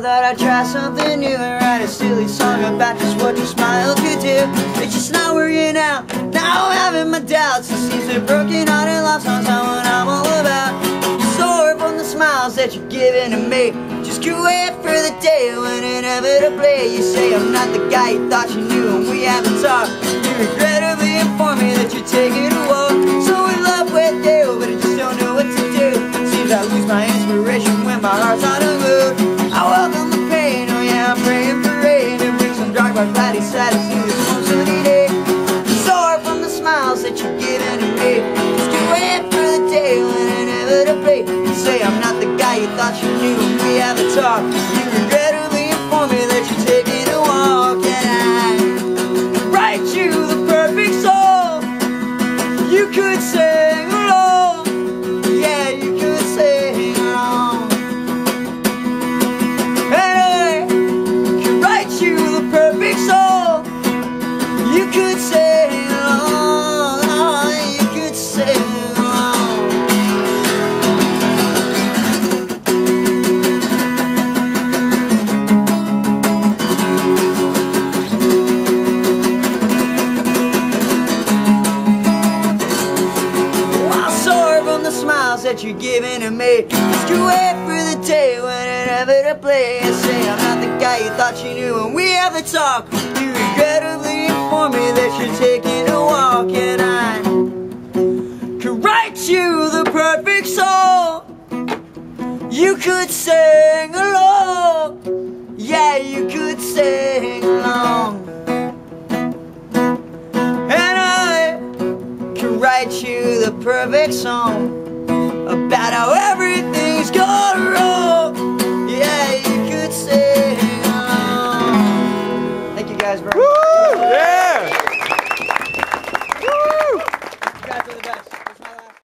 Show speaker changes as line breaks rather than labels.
thought I'd try something new and write a silly song about just what your smile could do. It's just not working out. Now I'm having my doubts. It seems that broken hearted love songs are what I'm all about. Sore from the smiles that you're giving to me. Just can't wait for the day when inevitably you say I'm not the guy you thought you knew and we haven't talked. You regrettably inform me that you're taking a walk. So in love with you, but I just don't know what to do. Seems I lose my inspiration thought you knew we haven't talked. You regrettably inform me that you're taking a walk and I write you the perfect song. You could sing smiles that you're giving to me. Just you wait for the day when inevitably I say I'm not the guy you thought you knew and we have the talk. You regrettably inform me that you're taking a walk and I could write you the perfect song. You could sing along. Yeah, you could sing along. And I can write you the perfect song about how everything's gone wrong. Yeah, you could sing along. Uh, thank you guys very much.